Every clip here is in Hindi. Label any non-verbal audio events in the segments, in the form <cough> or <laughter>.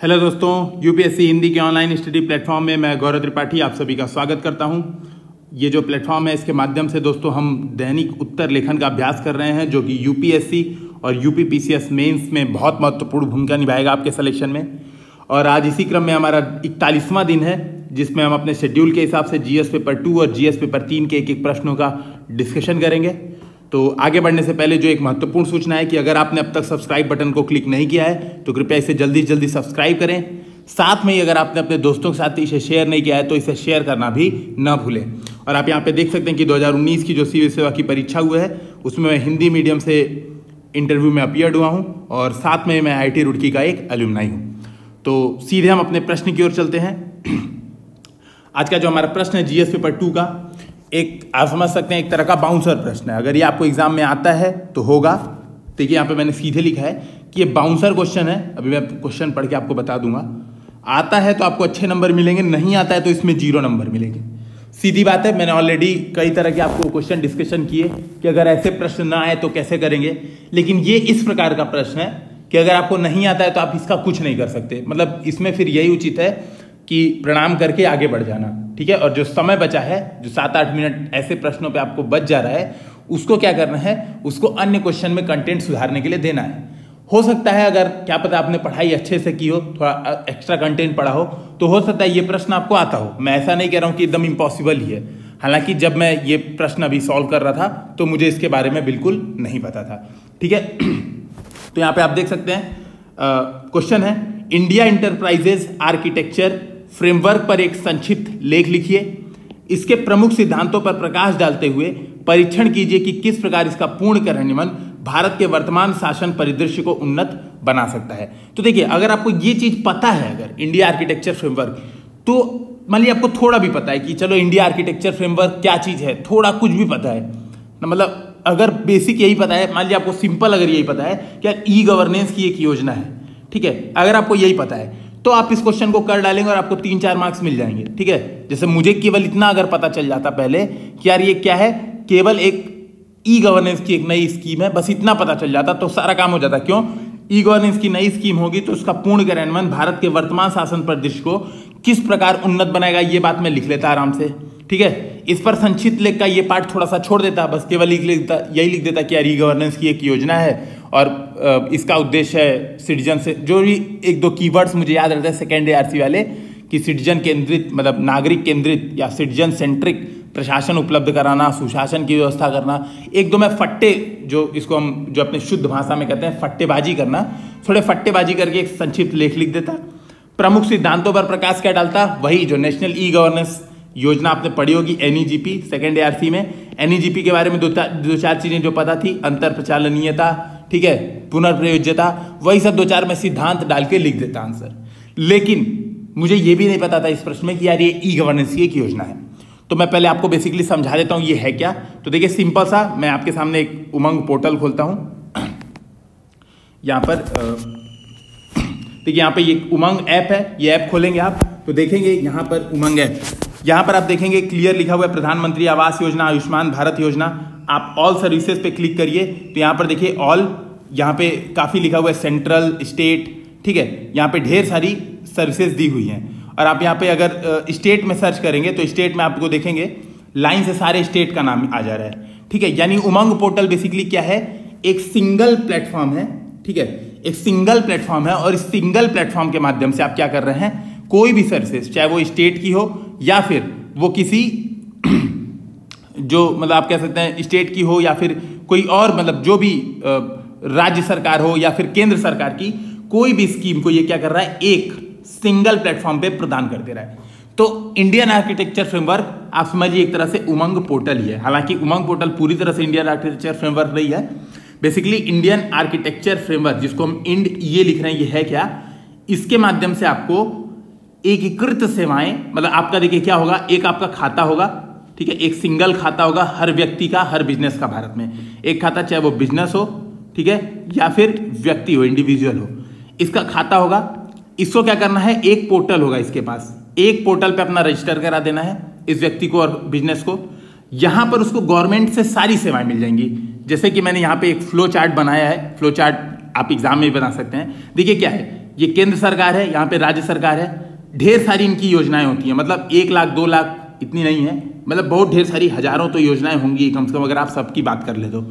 हेलो दोस्तों यूपीएससी हिंदी के ऑनलाइन स्टडी प्लेटफॉर्म में मैं गौरव त्रिपाठी आप सभी का स्वागत करता हूँ। ये जो प्लेटफॉर्म है, इसके माध्यम से दोस्तों हम दैनिक उत्तर लेखन का अभ्यास कर रहे हैं, जो कि यूपीएससी और यूपी पीसीएस मेंस में बहुत महत्वपूर्ण भूमिका निभाएगा आपके सिलेक्शन में। और आज इसी क्रम में हमारा इकतालीसवां दिन है, जिसमें हम अपने शेड्यूल के हिसाब से जीएस पेपर टू और जीएस पेपर तीन के एक एक प्रश्नों का डिस्कशन करेंगे। तो आगे बढ़ने से पहले जो एक महत्वपूर्ण सूचना है कि अगर आपने अब तक सब्सक्राइब बटन को क्लिक नहीं किया है तो कृपया इसे जल्दी जल्दी सब्सक्राइब करें। साथ में ही अगर आपने अपने दोस्तों के साथ इसे शेयर नहीं किया है तो इसे शेयर करना भी ना भूलें। और आप यहाँ पे देख सकते हैं कि 2019 की जो सिविल सेवा की परीक्षा हुई है, उसमें मैं हिंदी मीडियम से इंटरव्यू में अपियर्ड हुआ हूँ और साथ में मैं आईटी रुड़की का एक अलुमनाई हूँ। तो सीधे हम अपने प्रश्न की ओर चलते हैं। <clears throat> आज का जो हमारा प्रश्न है जीएस पेपर टू का एक, आप समझ सकते हैं, एक तरह का बाउंसर प्रश्न है। अगर ये आपको एग्ज़ाम में आता है तो होगा। देखिए, यहाँ पे मैंने सीधे लिखा है कि ये बाउंसर क्वेश्चन है। अभी मैं क्वेश्चन पढ़ के आपको बता दूँगा। आता है तो आपको अच्छे नंबर मिलेंगे, नहीं आता है तो इसमें ज़ीरो नंबर मिलेंगे। सीधी बात है, मैंने ऑलरेडी कई तरह के आपको क्वेश्चन डिस्कशन किए कि अगर ऐसे प्रश्न ना आए तो कैसे करेंगे। लेकिन ये इस प्रकार का प्रश्न है कि अगर आपको नहीं आता है तो आप इसका कुछ नहीं कर सकते। मतलब इसमें फिर यही उचित है कि प्रणाम करके आगे बढ़ जाना। ठीक है? और जो समय बचा है, जो सात आठ मिनट ऐसे प्रश्नों पे आपको बच जा रहा है, उसको क्या करना है? उसको अन्य क्वेश्चन में कंटेंट सुधारने के लिए देना है। हो सकता है अगर, क्या पता आपने पढ़ाई अच्छे से की हो, थोड़ा एक्स्ट्रा कंटेंट पढ़ा हो तो हो सकता है ये प्रश्न आपको आता हो। मैं ऐसा नहीं कह रहा हूँ कि एकदम इम्पॉसिबल ही है। हालाँकि जब मैं ये प्रश्न अभी सॉल्व कर रहा था तो मुझे इसके बारे में बिल्कुल नहीं पता था। ठीक है? <clears throat> तो यहाँ पे आप देख सकते हैं क्वेश्चन है इंडिया इंटरप्राइजेज आर्किटेक्चर फ्रेमवर्क पर एक संक्षिप्त लेख लिखिए। इसके प्रमुख सिद्धांतों पर प्रकाश डालते हुए परीक्षण कीजिए कि किस प्रकार इसका पूर्ण कार्यान्वयन भारत के वर्तमान शासन परिदृश्य को उन्नत बना सकता है। तो देखिए, अगर आपको ये चीज़ पता है, अगर इंडिया आर्किटेक्चर फ्रेमवर्क तो मान लीजिए आपको थोड़ा भी पता है कि चलो इंडिया आर्किटेक्चर फ्रेमवर्क क्या चीज़ है, थोड़ा कुछ भी पता है। मतलब अगर बेसिक यही पता है, मान लीजिए आपको सिंपल अगर यही पता है कि ई गवर्नेंस की एक योजना है, ठीक है? अगर आपको यही पता है तो आप इस क्वेश्चन को कर डालेंगे और आपको तीन, चार मार्क्स मिल जाएँगे, ठीक है? जैसे मुझे केवल इतना अगर पता चल जाता पहले कि यार ये क्या है, केवल एक ई गवर्नेंस की एक नई स्कीम है, बस इतना पता चल जाता तो सारा काम हो जाता। क्यों? ई गवर्नेंस की नई स्कीम होगी तो उसका पूर्ण कार्यान्वयन भारत के वर्तमान शासन परिदृश्य को किस प्रकार उन्नत बनाएगा, ये बात मैं लिख लेता आराम से, ठीक है? इस पर संक्षिप्त लेख का ये पार्ट थोड़ा सा छोड़ देता, बस केवल लिख लेता यही लिख देता कि यार गवर्नेंस की एक योजना है और इसका उद्देश्य है सिटीजन से, जो भी एक दो कीवर्ड्स मुझे याद रहते हैं सेकेंड ए वाले, कि सिटीजन केंद्रित मतलब नागरिक केंद्रित या सिटीजन सेंट्रिक प्रशासन उपलब्ध कराना, सुशासन की व्यवस्था करना, एक दो में फट्टे, जो इसको हम, जो अपने शुद्ध भाषा में कहते हैं, फट्टेबाजी करना, थोड़े फट्टेबाजी करके एक संक्षिप्त लेख लिख देता। प्रमुख सिद्धांतों पर प्रकाश क्या डालता? वही जो नेशनल ई गवर्नेंस योजना आपने पढ़ी होगी एनईजीपी सेकेंड ए में। एनईजीपी के बारे में दो, दो चार चीज़ें जो पता थी अंतर प्रचालनीयता ठीक है पुनर्प्रयोज्यता वही सब दो चार में सिद्धांत डाल के लिख देता आंसर लेकिन मुझे ये भी नहीं पता था इस प्रश्न में कि यार ये ई गवर्नेंस की एक योजना है। तो मैं पहले आपको बेसिकली समझा देता हूँ ये है क्या। तो देखिए सिंपल सा मैं आपके सामने एक उमंग पोर्टल खोलता हूँ। <clears throat> यहाँ पर देखिए, यहाँ पे ये उमंग ऐप है, ये ऐप खोलेंगे आप तो देखेंगे यहाँ पर उमंग ऐप। यहाँ पर आप देखेंगे, क्लियर लिखा हुआ है, प्रधानमंत्री आवास योजना, आयुष्मान भारत योजना। आप ऑल सर्विसेज़ पे क्लिक करिए तो यहाँ पर देखिए ऑल यहाँ पे काफ़ी लिखा हुआ है सेंट्रल स्टेट ठीक है? यहाँ पे ढेर सारी सर्विसेज़ दी हुई हैं। और आप यहाँ पे अगर स्टेट में सर्च करेंगे तो स्टेट में आपको देखेंगे लाइन से सारे स्टेट का नाम आ जा रहा है, ठीक है? यानी उमंग पोर्टल बेसिकली क्या है? एक सिंगल प्लेटफॉर्म है, ठीक है? एक सिंगल प्लेटफॉर्म है और इस सिंगल प्लेटफॉर्म के माध्यम से आप क्या कर रहे हैं? कोई भी सर्विसेज़ चाहे वो स्टेट की हो या फिर वो किसी <clears throat> जो मतलब आप कह सकते हैं स्टेट की हो या फिर कोई और मतलब जो भी राज्य सरकार हो या फिर केंद्र सरकार की, कोई भी स्कीम को ये क्या कर रहा है? एक सिंगल प्लेटफॉर्म पे प्रदान कर दे रहा है। तो इंडियन आर्किटेक्चर फ्रेमवर्क आप समझिए एक तरह से उमंग पोर्टल ही है। हालाँकि उमंग पोर्टल पूरी तरह से इंडियन आर्किटेक्चर फ्रेमवर्क नहीं है। बेसिकली इंडियन आर्किटेक्चर फ्रेमवर्क जिसको हम इंड ये लिख रहे हैं, ये है क्या? इसके माध्यम से आपको एकीकृत सेवाएँ मतलब आपका देखिए क्या होगा? एक आपका खाता होगा, ठीक है? एक सिंगल खाता होगा हर व्यक्ति का, हर बिज़नेस का भारत में। एक खाता चाहे वो बिज़नेस हो, ठीक है? या फिर व्यक्ति हो इंडिविजुअल हो। इसका खाता होगा, इसको क्या करना है? एक पोर्टल होगा इसके पास। एक पोर्टल पे अपना रजिस्टर करा देना है इस व्यक्ति को और बिज़नेस को। यहाँ पर उसको गवर्नमेंट से सारी सेवाएँ मिल जाएँगी। जैसे कि मैंने यहाँ पे एक फ्लो चार्ट बनाया है। फ्लो चार्ट आप एग्ज़ाम में भी बना सकते हैं। देखिए क्या है? ये केंद्र सरकार है, यहाँ पे राज्य सरकार है। ढेर सारी इनकी योजनाएँ होती हैं। मतलब एक लाख, दो लाख इतनी नहीं है। मतलब बहुत ढेर सारी हज़ारों तो योजनाएँ होंगी कम से कम, अगर आप सबकी बात कर ले तो।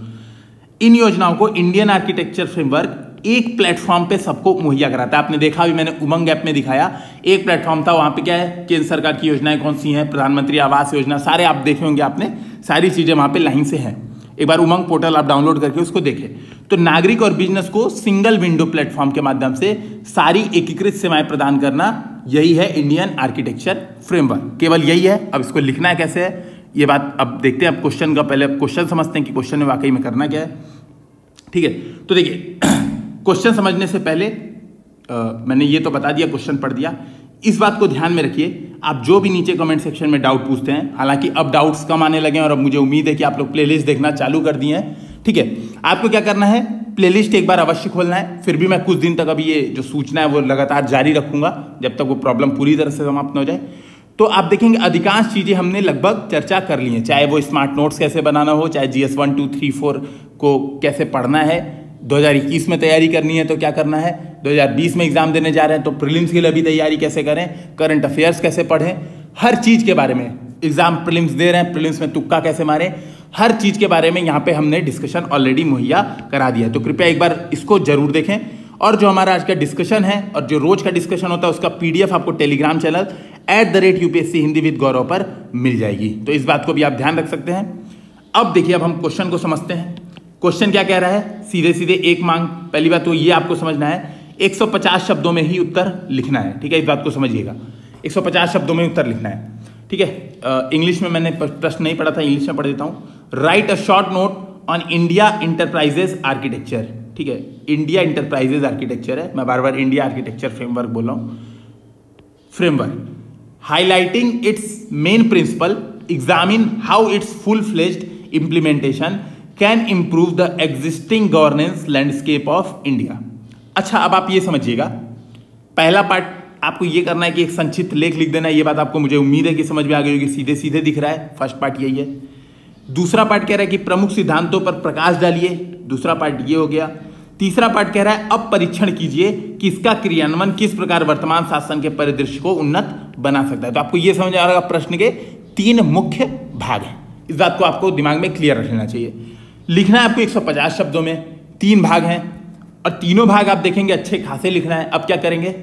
इन योजनाओं को इंडियन आर्किटेक्चर फ्रेमवर्क एक प्लेटफॉर्म पे सबको मुहैया कराता है। आपने देखा भी, मैंने उमंग ऐप में दिखाया। एक प्लेटफॉर्म था, वहाँ पे क्या है केंद्र सरकार की योजनाएँ कौन सी हैं? प्रधानमंत्री आवास योजना, सारे आप देखे होंगे आपने। सारी चीज़ें वहाँ पे लाइन से हैं। एक बार उमंग पोर्टल आप डाउनलोड करके उसको देखें। तो नागरिक और बिज़नेस को सिंगल विंडो प्लेटफॉर्म के माध्यम से सारी एकीकृत सेवाएँ प्रदान करना, यही है इंडियन आर्किटेक्चर फ्रेमवर्क। केवल यही है, अब इसको लिखना है कैसे है? ये बात अब देखते हैं, अब क्वेश्चन का पहले क्वेश्चन समझते हैं कि क्वेश्चन में वाकई में करना क्या है। ठीक है तो देखिए क्वेश्चन समझने से पहले आ, मैंने ये तो बता दिया क्वेश्चन पढ़ दिया। इस बात को ध्यान में रखिए आप जो भी नीचे कमेंट सेक्शन में डाउट पूछते हैं हालाँकि अब डाउट्स कम आने लगे हैं और अब मुझे उम्मीद है कि आप लोग प्लेलिस्ट देखना चालू कर दिए हैं ठीक है? आपको क्या करना है? प्लेलिस्ट एक बार अवश्य खोलना है फिर भी मैं कुछ दिन तक अभी ये जो सूचना है वो लगातार जारी रखूँगा जब तक वो प्रॉब्लम पूरी तरह से समाप्त हो जाए। तो आप देखेंगे अधिकांश चीज़ें हमने लगभग चर्चा कर ली हैं चाहे वो स्मार्ट नोट्स कैसे बनाना हो चाहे G S one two three four को कैसे पढ़ना है 2021 में तैयारी करनी है तो क्या करना है? 2020 में एग्ज़ाम देने जा रहे हैं तो प्रीलिम्स के लिए भी तैयारी कैसे करें? करंट अफेयर्स कैसे पढ़ें? हर चीज़ के बारे में एग्ज़ाम प्रीलिम्स दे रहे हैं, प्रीलिम्स में तुक्का कैसे मारें? हर चीज़ के बारे में यहाँ पे हमने डिस्कशन ऑलरेडी मुहैया करा दिया तो कृपया एक बार इसको ज़रूर देखें। और जो हमारा आज का डिस्कशन है और जो रोज का डिस्कशन होता है उसका पीडीएफ आपको Telegram channel at the rate UPSC Hindi with Gaurav पर मिल जाएगी। तो इस बात को भी आप ध्यान रख सकते हैं। अब देखिए, अब हम क्वेश्चन को समझते हैं। क्वेश्चन क्या कह रहा है? सीधे सीधे एक मांग। पहली बात तो ये आपको समझना है 150 शब्दों में ही उत्तर लिखना है, ठीक है? इस बात को समझिएगा। 150 शब्दों में उत्तर लिखना है, ठीक है? इंग्लिश में मैंने प्रश्न नहीं पढ़ा था इंग्लिश में पढ़ देता हूँ। Write a short note on India enterprises architecture ठीक है? इंडिया इंटरप्राइजेज आर्किटेक्चर है। मैं बार बार इंडिया आर्किटेक्चर फ्रेमवर्क बोल रहा हूँ। Framework highlighting its main principle examine how its full fledged implementation can improve the existing governance landscape of India अच्छा अब आप ये समझिएगा। पहला पार्ट आपको ये करना है कि एक संक्षिप्त लेख लिख देना है। ये बात आपको मुझे उम्मीद है कि समझ में आ गई होगी सीधे सीधे दिख रहा है। फ़र्स्ट पार्ट यही है। दूसरा पार्ट कह रहा है कि प्रमुख सिद्धांतों पर प्रकाश डालिए। दूसरा पार्ट ये हो गया। तीसरा पार्ट कह रहा है, अब परीक्षण कीजिए कि इसका क्रियान्वयन किस प्रकार वर्तमान शासन के परिदृश्य को उन्नत बना सकता है। तो आपको यह समझ आ रहा प्रश्न के तीन मुख्य भाग हैं। इस बात को आपको दिमाग में क्लियर रख लेना चाहिए। लिखना है आपको 150 शब्दों में, तीन भाग हैं, और तीनों भाग आप देखेंगे, अच्छे खासे लिखना है। अब क्या करेंगे?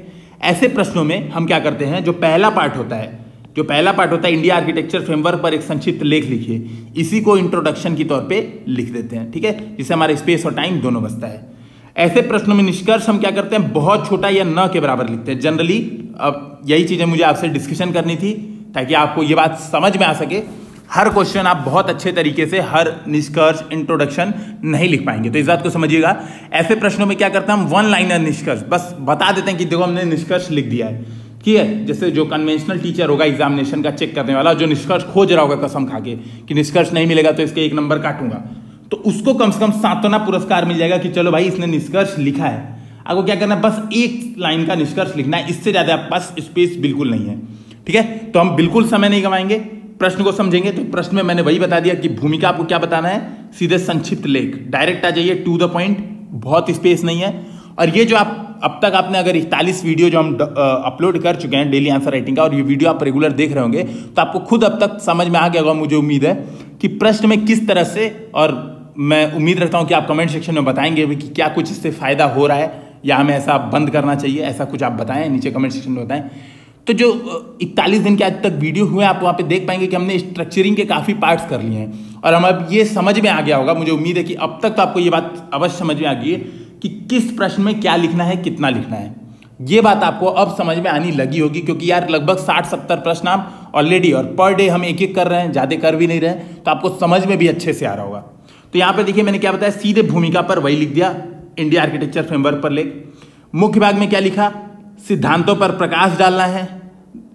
ऐसे प्रश्नों में हम क्या करते हैं, जो पहला पार्ट होता है, जो पहला पार्ट होता है, इंडिया आर्किटेक्चर फ्रेमवर्क पर एक संक्षिप्त लेख लिखिए। इसी को इंट्रोडक्शन की तौर पे लिख देते हैं, ठीक है? जिससे हमारा स्पेस और टाइम दोनों बचता है। ऐसे प्रश्नों में निष्कर्ष हम क्या करते हैं, बहुत छोटा या न के बराबर लिखते हैं। जनरली अब यही चीज़ें मुझे आपसे डिस्कशन करनी थी, ताकि आपको ये बात समझ में आ सके। हर क्वेश्चन आप बहुत अच्छे तरीके से, हर निष्कर्ष इंट्रोडक्शन नहीं लिख पाएँगे। तो इस बात को समझिएगा, ऐसे प्रश्नों में क्या करते हैं हम? वन लाइनर निष्कर्ष। बस बता देते हैं कि देखो, हमने निष्कर्ष लिख दिया है। ठीक है? जैसे जो कन्वेंशनल टीचर होगा एग्जामिनेशन का चेक करने वाला, जो निष्कर्ष खोज रहा होगा कसम खा के कि निष्कर्ष नहीं मिलेगा तो इसके एक नंबर काटूँगा। तो उसको कम से कम सातोना पुरस्कार मिल जाएगा कि चलो भाई, इसने निष्कर्ष लिखा है। आपको क्या करना है? बस एक लाइन का निष्कर्ष लिखना है। इससे ज़्यादा आपके पास स्पेस बिल्कुल नहीं है। ठीक है? तो हम बिल्कुल समय नहीं गवाएँगे। प्रश्न को समझेंगे तो प्रश्न में मैंने वही बता दिया कि भूमिका आपको क्या बताना है? सीधे संक्षिप्त लेख। डायरेक्ट आ जाइए टू द पॉइंट बहुत स्पेस नहीं है। और ये जो आप, अब तक आपने अगर इकतालीस वीडियो जो हम अपलोड कर चुके हैं डेली आंसर राइटिंग का, और ये वीडियो आप रेगुलर देख रहे होंगे तो आपको खुद अब तक समझ में आ गया होगा, मुझे उम्मीद है, कि प्रश्न में किस तरह से, और मैं उम्मीद रखता हूँ कि आप कमेंट सेक्शन में बताएँगे भी कि क्या कुछ इससे फ़ायदा हो रहा है, या हमें ऐसा बंद करना चाहिए, ऐसा कुछ आप बताएँ, नीचे कमेंट सेक्शन में बताएँ। तो जो इकतालीस दिन के आज तक वीडियो हुए आप वहाँ पे देख पाएँगे कि हमने स्ट्रक्चरिंग के काफ़ी पार्ट्स कर लिए हैं। और हम अब ये समझ में आ गया होगा, मुझे उम्मीद है कि अब तक तो आपको ये बात अवश्य समझ में आ गई है कि किस प्रश्न में क्या लिखना है, कितना लिखना है। ये बात आपको अब समझ में आनी लगी होगी, क्योंकि यार लगभग साठ सत्तर प्रश्न आप ऑलरेडी और पर डे हम एक एक कर रहे हैं, ज़्यादा कर भी नहीं रहे तो आपको समझ में भी अच्छे से आ रहा होगा। तो यहाँ पर देखिए, मैंने क्या बताया, सीधे भूमिका पर वही लिख दिया इंडिया आर्किटेक्चर फ्रेमवर्क पर लेख। मुख्य भाग में क्या लिखा? सिद्धांतों पर प्रकाश डालना है,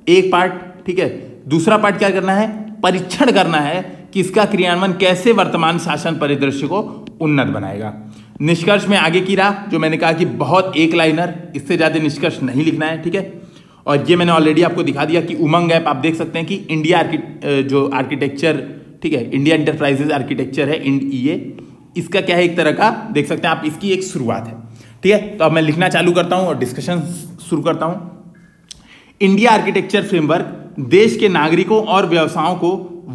एक पार्ट ठीक है? दूसरा पार्ट क्या करना है? परीक्षण करना है कि इसका क्रियान्वयन कैसे वर्तमान शासन परिदृश्य को उन्नत बनाएगा। निष्कर्ष में आगे की राह, जो मैंने कहा कि बहुत एक लाइनर इससे ज़्यादा निष्कर्ष नहीं लिखना है, ठीक है? और ये मैंने ऑलरेडी आपको दिखा दिया कि उमंग ऐप, आप देख सकते हैं कि इंडिया आर्कि जो आर्किटेक्चर ठीक है? इंडिया इंटरप्राइजेज आर्किटेक्चर है इंड ई इसका क्या है एक तरह का, देख सकते हैं आप, इसकी एक शुरुआत है, ठीक है? तो अब मैं लिखना चालू करता हूँ और डिस्कशन शुरू करता हूँ। इंडिया आर्किटेक्चर फ्रेमवर्क देश के नागरिकों और व्यवसायों को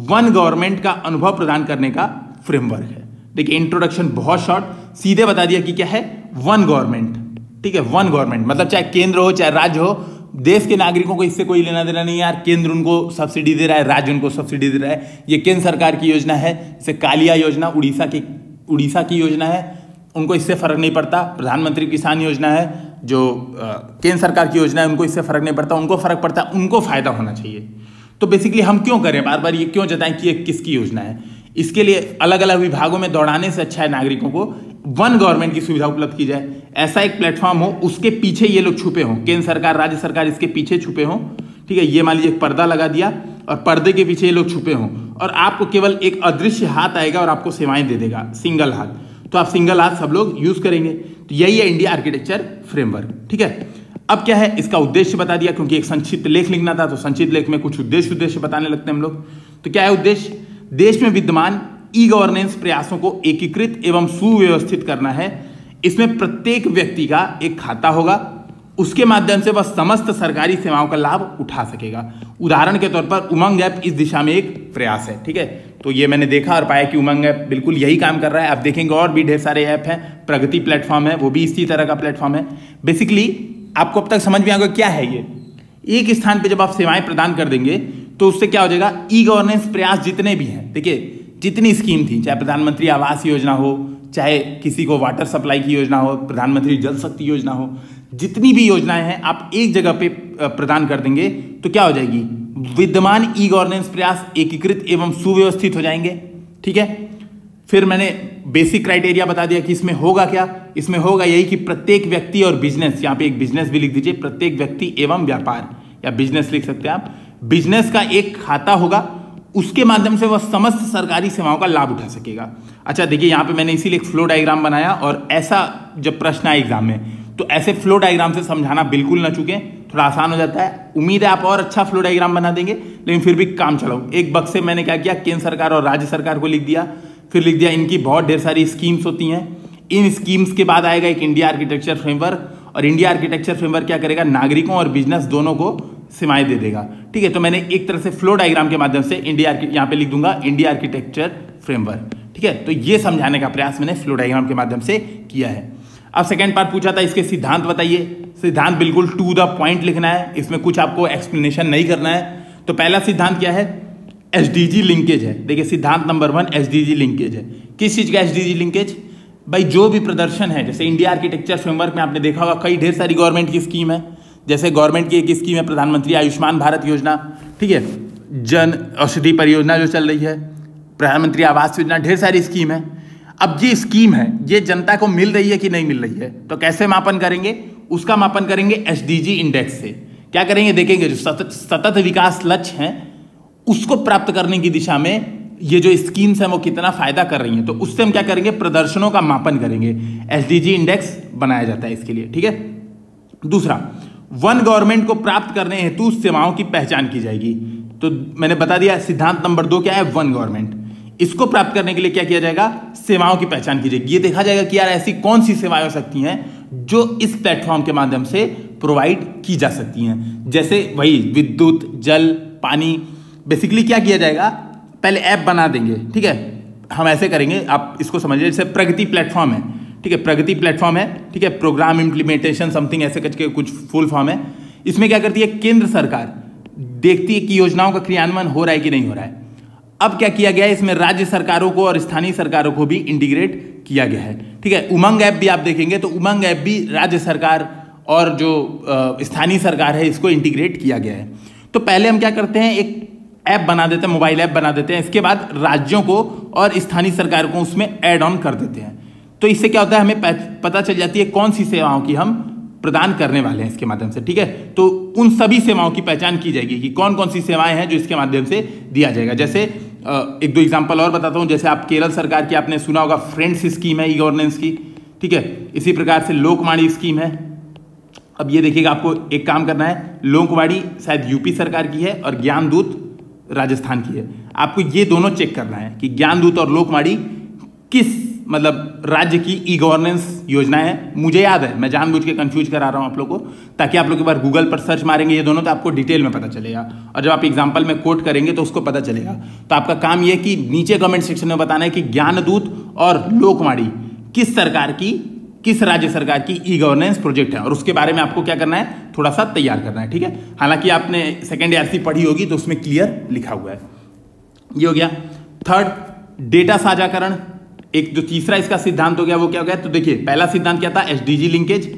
वन गवर्नमेंट का अनुभव प्रदान करने का फ्रेमवर्क है। देखिए इंट्रोडक्शन बहुत शॉर्ट सीधे बता दिया कि क्या है? वन गवर्नमेंट ठीक है वन गवर्नमेंट मतलब चाहे केंद्र हो, चाहे राज्य हो, देश के नागरिकों को इससे कोई लेना देना नहीं यार। केंद्र उनको सब्सिडी दे रहा है, राज्य उनको सब्सिडी दे रहा है। ये केंद्र सरकार की योजना है जैसे कालिया योजना, उड़ीसा की उड़ीसा की योजना है। उनको इससे फ़र्क नहीं पड़ता। प्रधानमंत्री किसान योजना है जो केंद्र सरकार की योजना है उनको इससे फ़र्क नहीं पड़ता, उनको फ़र्क पड़ता है, उनको फ़ायदा होना चाहिए। तो बेसिकली हम क्यों करें? बार बार ये क्यों जताएँ कि ये किसकी योजना है? इसके लिए अलग अलग विभागों में दौड़ाने से अच्छा है नागरिकों को, वन गवर्नमेंट की सुविधा उपलब्ध की जाए। ऐसा एक प्लेटफॉर्म हो, उसके पीछे ये लोग छुपे हों। केंद्र सरकार, राज्य सरकार इसके पीछे छुपे हों। ठीक है, ये मान लीजिए पर्दा लगा दिया और पर्दे के पीछे ये लोग छुपे हों। और आपको केवल एक अदृश्य हाथ आएगा और आपको सेवाएँ दे देगा, सिंगल हाथ। तो आप सिंगल हाथ सब लोग यूज़ करेंगे। तो यही है इंडिया आर्किटेक्चर फ्रेमवर्क ठीक है? अब क्या है? इसका उद्देश्य बता दिया, क्योंकि एक संक्षिप्त लेख लिखना था तो संक्षिप्त लेख में कुछ उद्देश्य उद्देश्य बताने लगते हैं हम लोग। तो क्या है उद्देश्य? देश में विद्यमान ई गवर्नेंस प्रयासों को एकीकृत एवं सुव्यवस्थित करना है। इसमें प्रत्येक व्यक्ति का एक खाता होगा। उसके माध्यम से वह समस्त सरकारी सेवाओं का लाभ उठा सकेगा। उदाहरण के तौर पर उमंग ऐप इस दिशा में एक प्रयास है, ठीक है? तो ये मैंने देखा और पाया कि उमंग ऐप बिल्कुल यही काम कर रहा है। आप देखेंगे और भी ढेर सारे ऐप हैं, प्रगति प्लेटफॉर्म है, वो भी इसी तरह का प्लेटफॉर्म है। बेसिकली आपको अब तक समझ में आएगा क्या है ये? एक स्थान पर जब आप सेवाएँ प्रदान कर देंगे तो उससे क्या हो जाएगा? ई गवर्नेंस प्रयास जितने भी हैं, देखिए, जितनी स्कीम थी, चाहे प्रधानमंत्री आवास योजना हो, चाहे किसी को वाटर सप्लाई की योजना हो, प्रधानमंत्री जल शक्ति योजना हो, जितनी भी योजनाएँ हैं, आप एक जगह पे प्रदान कर देंगे तो क्या हो जाएगी? विद्यमान ई गवर्नेंस प्रयास एकीकृत एवं सुव्यवस्थित हो जाएँगे, ठीक है? फिर मैंने बेसिक क्राइटेरिया बता दिया कि इसमें होगा क्या? इसमें होगा यही कि प्रत्येक व्यक्ति और बिज़नेस यहाँ पे एक बिज़नेस भी लिख दीजिए, प्रत्येक व्यक्ति एवं व्यापार, या बिज़नेस लिख सकते हैं आप। बिज़नेस का एक खाता होगा, उसके माध्यम से वह समस्त सरकारी सेवाओं का लाभ उठा सकेगा। अच्छा देखिए, यहाँ पे मैंने इसीलिए एक फ्लो डायग्राम बनाया और ऐसा जब प्रश्न आए एग्ज़ाम में तो ऐसे फ्लो डायग्राम से समझाना बिल्कुल ना चुके, थोड़ा आसान हो जाता है। उम्मीद है आप और अच्छा फ्लो डायग्राम बना देंगे, लेकिन फिर भी काम चलाओ। एक बक्स से मैंने क्या किया, केंद्र सरकार और राज्य सरकार को लिख दिया। फिर लिख दिया, इनकी बहुत ढेर सारी स्कीम्स होती हैं। इन स्कीम्स के बाद आएगा एक इंडिया आर्किटेक्चर फ्रेमवर्क और इंडिया आर्किटेक्चर फ्रेमवर्क क्या करेगा? नागरिकों और बिज़नेस दोनों को सेवाएँ दे देगा। ठीक है तो मैंने एक तरह से फ्लो डायग्राम के माध्यम से इंडिया यहाँ पे लिख दूँगा इंडिया आर्किटेक्चर फ्रेमवर्क ठीक है तो ये समझाने का प्रयास मैंने फ्लो डायग्राम के माध्यम से किया है। अब सेकेंड पार्ट पूछा था, इसके सिद्धांत बताइए। सिद्धांत बिल्कुल टू द पॉइंट लिखना है। इसमें कुछ आपको एक्सप्लेनेशन नहीं करना है। तो पहला सिद्धांत क्या है? एसडीजी लिंकेज है। देखिए, सिद्धांत नंबर वन एस लिंकेज है। किस चीज़ का एसडीजी लिंकेज भाई, जो भी प्रदर्शन है, जैसे इंडिया आर्किटेक्चर फ्रेमवर्क में आपने देखा होगा, कई ढेर सारी गवर्नमेंट की स्कीम है। जैसे गवर्नमेंट की एक स्कीम है, प्रधानमंत्री आयुष्मान भारत योजना। ठीक है? जन औषधि परियोजना जो चल रही है। प्रधानमंत्री आवास योजना, ढेर सारी स्कीम है। अब ये स्कीम है, ये जनता को मिल रही है कि नहीं मिल रही है? तो कैसे मापन करेंगे? उसका मापन करेंगे एस इंडेक्स से। क्या करेंगे? देखेंगे, जो सतत विकास लक्ष्य हैं, उसको प्राप्त करने की दिशा में ये जो स्कीम्स हैं, वो कितना फ़ायदा कर रही हैं? तो उससे हम क्या करेंगे? प्रदर्शनों का मापन करेंगे। एसडीजी इंडेक्स बनाया जाता है इसके लिए, ठीक है? दूसरा, वन गवर्नमेंट को प्राप्त करने हेतु सेवाओं की पहचान की जाएगी। तो मैंने बता दिया, सिद्धांत नंबर दो क्या है? One government. इसको प्राप्त करने के लिए क्या किया जाएगा? सेवाओं की पहचान की जाएगी ये देखा जाएगा कि यार ऐसी कौन सी सेवाएँ हो सकती हैं जो इस प्लेटफॉर्म के माध्यम से प्रोवाइड की जा सकती हैं। जैसे वही विद्युत, जल, पानी बेसिकली क्या किया जाएगा? पहले ऐप बना देंगे, ठीक है? हम ऐसे करेंगे, आप इसको समझिए, जैसे प्रगति प्लेटफॉर्म है, ठीक है? प्रगति प्लेटफॉर्म है, ठीक है? प्रोग्राम इम्प्लीमेंटेशन समथिंग ऐसे करके कुछ फुल फॉर्म है। इसमें क्या करती है? केंद्र सरकार देखती है कि योजनाओं का क्रियान्वयन हो रहा है कि नहीं हो रहा है। अब क्या किया गया है? इसमें राज्य सरकारों को और स्थानीय सरकारों को भी इंटीग्रेट किया गया है। ठीक है, उमंग ऐप भी आप देखेंगे तो उमंग ऐप भी राज्य सरकार और जो स्थानीय सरकार है, इसको इंटीग्रेट किया गया है। तो पहले हम क्या करते हैं? एक ऐप बना देते हैं मोबाइल ऐप बना देते हैं। इसके बाद राज्यों को और स्थानीय सरकार को उसमें ऐड ऑन कर देते हैं। तो इससे क्या होता है? हमें पता चल जाती है कौन सी सेवाओं की हम प्रदान करने वाले हैं इसके माध्यम से। ठीक है तो उन सभी सेवाओं की पहचान की जाएगी कि कौन कौन सी सेवाएँ हैं जो इसके माध्यम से दिया जाएगा। जैसे एक दो एग्ज़ाम्पल और बताता हूँ। जैसे आप केरल सरकार की आपने सुना होगा फ्रेंड्स स्कीम है ई गवर्नेंस की। ठीक है? इसी प्रकार से लोकवाणी स्कीम है। अब ये देखिएगा आपको एक काम करना है। लोकवाणी शायद यूपी सरकार की है और ज्ञान दूत राजस्थान की है। आपको ये दोनों चेक करना है कि ज्ञान दूत और लोकवाणी किस मतलब राज्य की ई गवर्नेंस योजना है। मुझे याद है, मैं जानबूझ के कंफ्यूज करा रहा हूँ आप लोग को, ताकि आप लोग एक बार गूगल पर सर्च मारेंगे, ये दोनों तो आपको डिटेल में पता चलेगा। और जब आप एग्ज़ाम्पल में कोट करेंगे तो उसको पता चलेगा। तो आपका काम यह कि नीचे कमेंट सेक्शन में बताना है कि ज्ञानदूत और लोकवाणी किस सरकार की, किस राज्य सरकार की ई गवर्नेंस प्रोजेक्ट है। और उसके बारे में आपको क्या करना है थोड़ा सा तैयार करना है, ठीक है? हालाँकि आपने सेकेंड ईयर पढ़ी होगी तो उसमें क्लियर लिखा हुआ है। ये हो गया। थर्ड डेटा साझाकरण। एक जो तीसरा इसका सिद्धांत हो गया, वो क्या हो गया? तो देखिए, पहला सिद्धांत क्या था? एसडीजी लिंकेज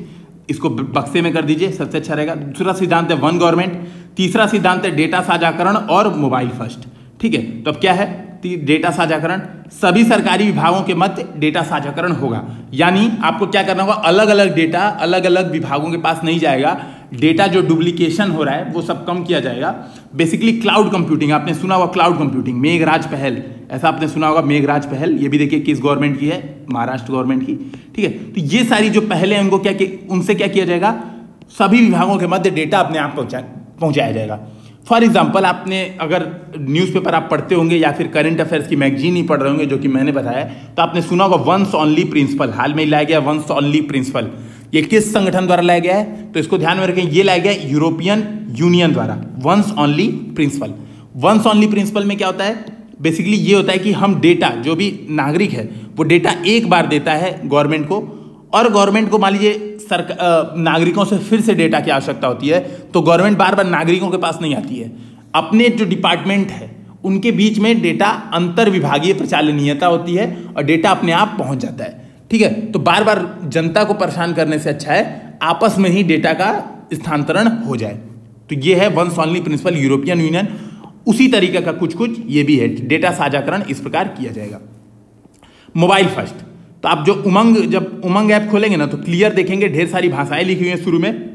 इसको बक्से में कर दीजिए, सबसे अच्छा रहेगा। दूसरा सिद्धांत है वन गवर्नमेंट तीसरा सिद्धांत है डेटा साझाकरण और मोबाइल फ़र्स्ट ठीक है? तो अब क्या है? डेटा साझाकरण। सभी सरकारी विभागों के मध्य डेटा साझाकरण होगा। यानी आपको क्या करना होगा? अलग अलग डेटा अलग अलग विभागों के पास नहीं जाएगा। डेटा जो डुप्लीकेशन हो रहा है, वो सब कम किया जाएगा। बेसिकली क्लाउड कंप्यूटिंग आपने सुना होगा क्लाउड कंप्यूटिंग मेघराज पहल। ऐसा आपने सुना होगा मेघराज पहल, ये भी देखिए किस गवर्नमेंट की है? महाराष्ट्र गवर्नमेंट की, ठीक है? तो ये सारी जो पहले हैं, उनको क्या उनसे क्या किया जाएगा? सभी विभागों के मध्य डेटा अपने आप पहुँचा, पहुँचाया जाएगा। फॉर एग्ज़ाम्पल आपने अगर न्यूज़पेपर आप पढ़ते होंगे या फिर करंट अफेयर्स की मैगजीन ही पढ़ रहे होंगे, जो कि मैंने बताया तो आपने सुना होगा वंस ऑनली प्रिंसिपल हाल में लाया गया वंस ऑनली प्रिंसिपल ये किस संगठन द्वारा लाया गया है? तो इसको ध्यान में रखें, ये लाया गया यूरोपियन यूनियन द्वारा। Once only principle once only principle में क्या होता है? बेसिकली ये होता है कि हम डेटा जो भी नागरिक है, वो डेटा एक बार देता है गवर्नमेंट को, और गवर्नमेंट को मान लीजिए सरकार नागरिकों से फिर से डेटा की आवश्यकता होती है तो गवर्नमेंट बार बार नागरिकों के पास नहीं आती है। अपने जो डिपार्टमेंट है, उनके बीच में डेटा अंतर विभागीय प्रचालनीयता होती है, और डेटा अपने आप पहुँच जाता है। ठीक है? तो बार बार जनता को परेशान करने से अच्छा है, आपस में ही डेटा का स्थानांतरण हो जाए। तो ये है once only principle, European union. उसी तरीके का कुछ कुछ ये भी है, डेटा साझाकरण इस प्रकार किया जाएगा। Mobile first. तो आप जो उमंग, जब उमंग ऐप खोलेंगे ना तो क्लियर देखेंगे, ढेर सारी भाषाएँ लिखी हुई हैं शुरू में।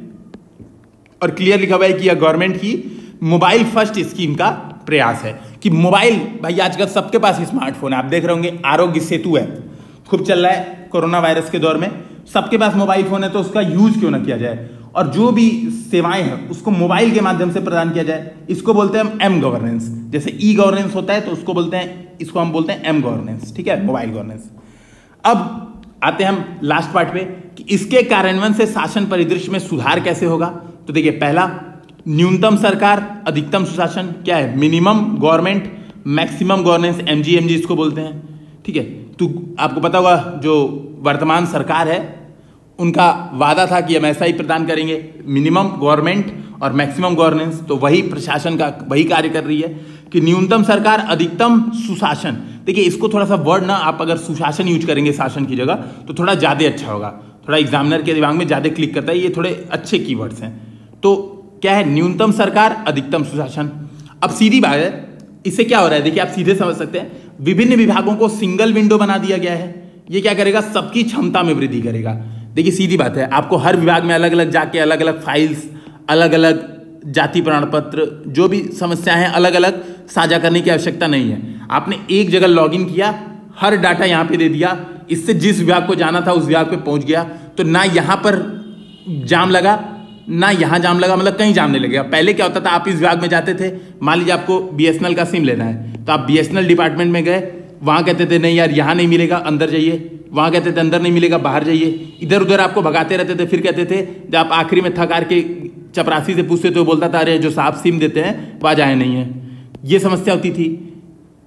और क्लियर लिखा हुआ है कि यह गवर्नमेंट की मोबाइल फ़र्स्ट स्कीम का प्रयास है। कि मोबाइल, भाई आजकल सबके पास स्मार्टफ़ोन है, आप देख रहे होंगे, आरोग्य सेतु है खूब चल रहा है कोरोना वायरस के दौर में। सबके पास मोबाइल फ़ोन है तो उसका यूज़ क्यों ना किया जाए? और जो भी सेवाएँ हैं, उसको मोबाइल के माध्यम से प्रदान किया जाए। इसको बोलते हैं हम एम गवर्नेंस जैसे ई गवर्नेंस होता है तो उसको बोलते हैं, इसको हम बोलते हैं एम गवर्नेंस ठीक है? मोबाइल गवर्नेंस अब आते हैं हम लास्ट पार्ट पे, कि इसके कार्यान्वयन से शासन परिदृश्य में सुधार कैसे होगा? तो देखिए, पहला, न्यूनतम सरकार, अधिकतम सुशासन, क्या है? Minimum government maximum governance MG इसको बोलते हैं, ठीक है? तो आपको पता होगा, जो वर्तमान सरकार है, उनका वादा था कि हम ऐसा ही प्रदान करेंगे, मिनिमम गवर्नमेंट और मैक्सिमम गवर्नेंस। तो वही प्रशासन का, वही कार्य कर रही है कि न्यूनतम सरकार, अधिकतम सुशासन। देखिए, इसको थोड़ा सा वर्ड ना, आप अगर सुशासन यूज़ करेंगे शासन की जगह तो थोड़ा ज़्यादा अच्छा होगा। थोड़ा एग्जामिनर के दिमाग में ज़्यादा क्लिक करता है, ये थोड़े अच्छे कीवर्ड्स हैं। तो क्या है, न्यूनतम सरकार, अधिकतम सुशासन। अब सीधी बात है, इससे क्या हो रहा है? देखिए, आप सीधे समझ सकते हैं विभिन्न विभागों को सिंगल विंडो बना दिया गया है। ये क्या करेगा? सबकी क्षमता में वृद्धि करेगा। देखिए, सीधी बात है, आपको हर विभाग में अलग अलग जाके अलग अलग फाइल्स अलग अलग जाति प्रमाण पत्र जो भी समस्या है अलग अलग साझा करने की आवश्यकता नहीं है। आपने एक जगह लॉगिन किया, हर डाटा यहाँ पे दे दिया, इससे जिस विभाग को जाना था, उस विभाग पे पहुँच गया। तो ना यहाँ पर जाम लगा, ना यहाँ जाम लगा मतलब कहीं जाम नहीं लगेगा। पहले क्या होता था, आप इस विभाग में जाते थे, मान लीजिए आपको बीएसएनएल का सिम लेना है। तो आप बी डिपार्टमेंट में गए, वहाँ कहते थे, नहीं यार, यहाँ नहीं मिलेगा, अंदर जाइए। वहाँ कहते थे, अंदर नहीं मिलेगा, बाहर जाइए। इधर उधर आपको भगाते रहते थे, फिर कहते थे, जब आप आखिरी में थक के चपरासी से पूछते थे बोलता था, अरे, जो साफ़ सिम देते हैं, वो आज आए नहीं है। ये समस्या होती थी।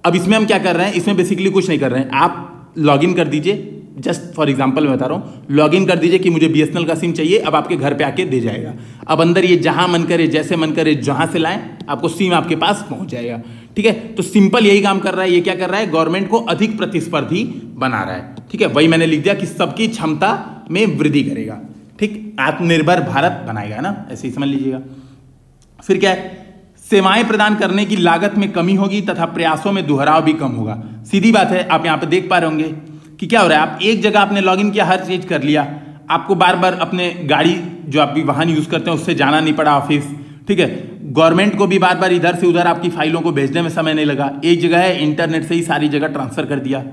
अब इसमें हम क्या कर रहे हैं? इसमें बेसिकली कुछ नहीं कर रहे हैं। आप लॉगिन कर दीजिए। जस्ट फॉर एग्ज़ाम्पल मैं बता रहा हूँ। लॉगिन कर दीजिए कि मुझे BSNL का सिम चाहिए, अब आपके घर पे आके दे जाएगा। अब अंदर ये जहाँ मन करे, जैसे मन करे, जहाँ से लाएँ, आपको सिम आपके पास पहुँच जाएगा। ठीक है? तो सिंपल यही काम कर रहा है, ये क्या कर रहा है? गवर्नमेंट को अधिक प्रतिस्पर्धी बना रहा है। ठीक है? वही मैंने लिख दिया कि सबकी क्षमता में वृद्धि करेगा। ठीक? आत्मनिर्भर भारत बनाएगा ना? ऐसे ही समझ लीजिएगा। फिर क्या है? सेवाएँ प्रदान करने की लागत में कमी होगी तथा प्रयासों में दोहराव भी कम होगा। सीधी बात है, आप यहाँ पे देख पा रहे होंगे कि क्या हो रहा है? आप एक जगह आपने लॉगिन किया, हर चीज़ कर लिया। आपको बार बार अपने गाड़ी जो आप वाहन यूज़ करते हैं, उससे जाना नहीं पड़ा ऑफ़िस ठीक है? गवर्नमेंट को भी बार बार इधर से उधर आपकी फाइलों को भेजने में समय नहीं लगा। एक जगह है इंटरनेट से ही सारी जगह ट्रांसफ़र कर दिया।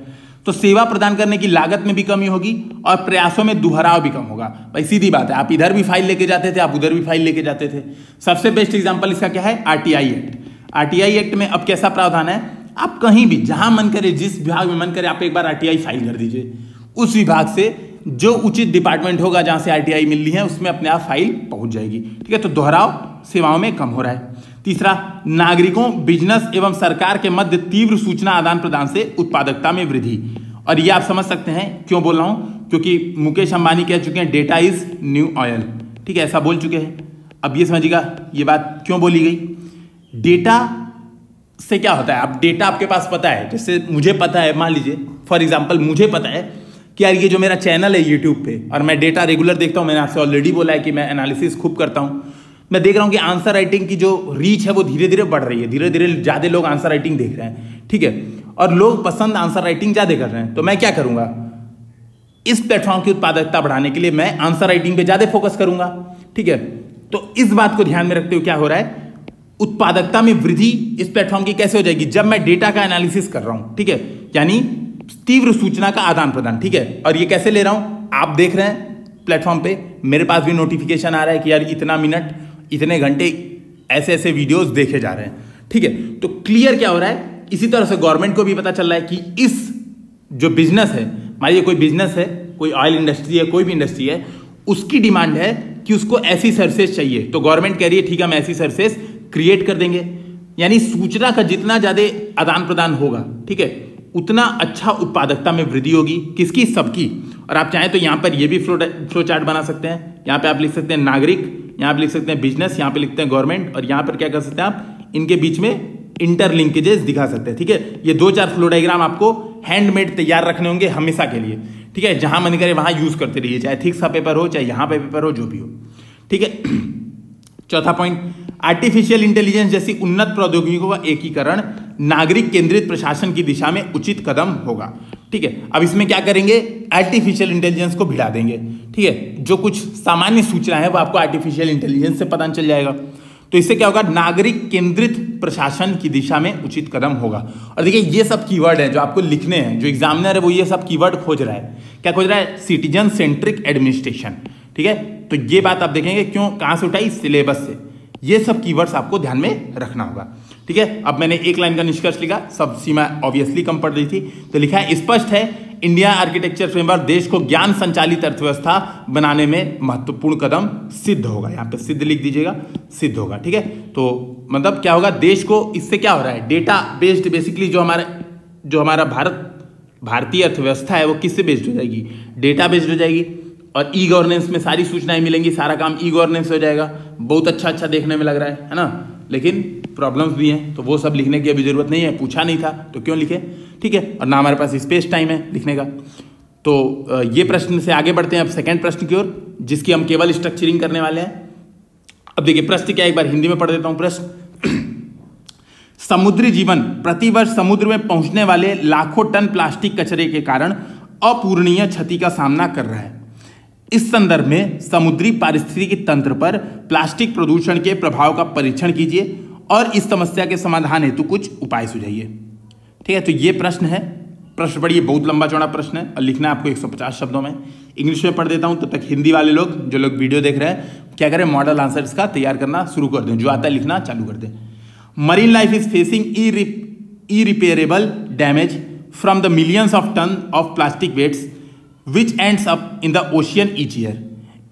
तो सेवा प्रदान करने की लागत में भी कमी होगी और प्रयासों में दोहराव भी कम होगा। भाई, सीधी बात है, आप इधर भी फ़ाइल लेके जाते थे, आप उधर भी फ़ाइल लेके जाते थे। सबसे बेस्ट एग्ज़ाम्पल इसका क्या है? आरटीआई एक्ट आरटीआई एक्ट में अब कैसा प्रावधान है? आप कहीं भी, जहाँ मन करे, जिस विभाग में मन करे, आप एक बार आरटीआई फ़ाइल कर दीजिए। उस विभाग से जो उचित डिपार्टमेंट होगा जहाँ से आरटीआई मिल रही है, उसमें अपने आप फ़ाइल पहुँच जाएगी। ठीक है तो दोहराव सेवाओं में कम हो रहा है। तीसरा, नागरिकों बिज़नेस एवं सरकार के मध्य तीव्र सूचना आदान प्रदान से उत्पादकता में वृद्धि। और ये आप समझ सकते हैं, क्यों बोल रहा हूँ? क्योंकि मुकेश अंबानी कह चुके हैं डेटा इज़ न्यू ऑयल ठीक है, ऐसा बोल चुके हैं। अब ये समझिएगा, ये बात क्यों बोली गई? डेटा से क्या होता है? अब डेटा आपके पास पता है, जैसे मुझे पता है, मान लीजिए फॉर एग्ज़ाम्पल मुझे पता है कि यार ये जो मेरा चैनल है यूट्यूब पे, और मैं डेटा रेगुलर देखता हूँ, मैंने आपसे ऑलरेडी बोला है कि मैं एनालिसिस खूब करता हूँ। मैं देख रहा हूँ कि आंसर राइटिंग की जो रीच है वो धीरे धीरे बढ़ रही है। धीरे धीरे ज़्यादा लोग आंसर राइटिंग देख रहे हैं, ठीक है? और लोग पसंद आंसर राइटिंग ज़्यादा कर रहे हैं। तो मैं क्या करूँगा? इस प्लेटफॉर्म की उत्पादकता बढ़ाने के लिए मैं आंसर राइटिंग पे ज़्यादा फोकस करूँगा, ठीक है? तो इस बात को ध्यान में रखते हुए क्या हो रहा है? उत्पादकता में वृद्धि इस प्लेटफॉर्म की कैसे हो जाएगी? जब मैं डेटा का एनालिसिस कर रहा हूँ, ठीक है? यानी तीव्र सूचना का आदान प्रदान, ठीक है? और ये कैसे ले रहा हूँ? आप देख रहे हैं प्लेटफॉर्म पे, मेरे पास भी नोटिफिकेशन आ रहा है कि यार इतना मिनट इतने घंटे ऐसे ऐसे वीडियोस देखे जा रहे हैं, ठीक है? तो क्लियर क्या हो रहा है? इसी तरह से गवर्नमेंट को भी पता चल रहा है कि इस जो बिज़नेस है, मान कोई बिज़नेस है, कोई ऑयल इंडस्ट्री है, कोई भी इंडस्ट्री है, उसकी डिमांड है कि उसको ऐसी सर्विसेज़ चाहिए। तो गवर्नमेंट कह रही है, ठीक है, हम ऐसी सर्विसेज़ क्रिएट कर देंगे। यानी सूचना का जितना ज़्यादा आदान प्रदान होगा, ठीक है? उतना अच्छा उत्पादकता में वृद्धि होगी किसकी? सबकी। और आप चाहें तो यहाँ पर ये भी फ्लो फ्लो चार्ट बना सकते हैं। यहाँ पे आप लिख सकते हैं नागरिक, यहाँ पे लिख सकते हैं बिज़नेस यहाँ पे लिखते हैं गवर्नमेंट और यहाँ पर क्या कर सकते हैं आप? इनके बीच में इंटरलिंकेजेस दिखा सकते हैं, ठीक है? ये दो चार फ्लो डायग्राम आपको हैंडमेड तैयार रखने होंगे हमेशा के लिए, ठीक है? जहाँ मन करे वहाँ यूज़ करते रहिए, चाहे थिक सा पेपर हो, चाहे यहाँ पे पेपर हो, जो भी हो, ठीक है? <clears throat> चौथा पॉइंट आर्टिफिशियल इंटेलिजेंस जैसी उन्नत प्रौद्योगिकियों का एकीकरण नागरिक केंद्रित प्रशासन की दिशा में उचित कदम होगा। ठीक है? अब इसमें क्या करेंगे? आर्टिफिशियल इंटेलिजेंस को भिड़ा देंगे। ठीक है? जो कुछ सामान्य सूचना है, वो आपको आर्टिफिशियल इंटेलिजेंस से पता चल जाएगा। तो इससे क्या होगा? नागरिक केंद्रित प्रशासन की दिशा में उचित कदम होगा। और देखिए, ये सब कीवर्ड है जो आपको लिखने हैं। जो एग्जामिनर है, वो ये सब कीवर्ड खोज रहा है। क्या खोज रहा है? सिटीजन सेंट्रिक एडमिनिस्ट्रेशन ठीक है? तो ये बात आप देखेंगे, क्यों? कहाँ से उठाई? सिलेबस से। ये सब कीवर्ड्स आपको ध्यान में रखना होगा। ठीक है? अब मैंने एक लाइन का निष्कर्ष लिखा, सब सीमा ऑब्वियसली कम पड़ रही थी। तो लिखा है, स्पष्ट है इंडिया आर्किटेक्चर फ्रेमवर्क देश को ज्ञान संचालित अर्थव्यवस्था बनाने में महत्वपूर्ण कदम सिद्ध होगा। यहाँ पे सिद्ध लिख दीजिएगा, सिद्ध होगा, ठीक है? तो मतलब क्या होगा, देश को इससे क्या हो रहा है? डेटा बेस्ड बेसिकली जो हमारे, जो हमारा भारत, भारतीय अर्थव्यवस्था है, वो किससे बेस्ड हो जाएगी? डेटा बेस्ड हो जाएगी और ई गवर्नेंस में सारी सूचनाएँ मिलेंगी, सारा काम ई गवर्नेंस हो जाएगा। बहुत अच्छा अच्छा देखने में लग रहा है है ना? लेकिन प्रॉब्लम्स भी हैं तो वो सब लिखने की अभी ज़रूरत नहीं है। पूछा नहीं था तो क्यों लिखे? ठीक है, और ना हमारे पास स्पेस टाइम है लिखने का। तो ये प्रश्न से आगे बढ़ते हैं अब सेकेंड प्रश्न की ओर, जिसकी हम केवल स्ट्रक्चरिंग करने वाले हैं। अब देखिए, प्रश्न क्या एक बार हिंदी में पढ़ देता हूँ प्रश्न। <clears throat> समुद्री जीवन, प्रतिवर्ष समुद्र में पहुँचने वाले लाखों टन प्लास्टिक कचरे के कारण अपूर्णीय क्षति का सामना कर रहा है। इस संदर्भ में समुद्री पारिस्थितिकी तंत्र पर प्लास्टिक प्रदूषण के प्रभाव का परीक्षण कीजिए। और इस समस्या के समाधान हेतु कुछ उपाय सुझाइए। ठीक है तो ये प्रश्न है। प्रश्न पढ़िए बहुत लंबा चौड़ा प्रश्न है और लिखना है आपको 150 शब्दों में। इंग्लिश में पढ़ देता हूँ तब तो तक हिंदी वाले लोग जो लोग वीडियो देख रहे हैं क्या करें मॉडल आंसर का तैयार करना शुरू कर दें। जो आता है लिखना चालू कर दें। Marine life is facing irreparable damage from the millions of tons of plastic wastes which ends up in the ocean each year.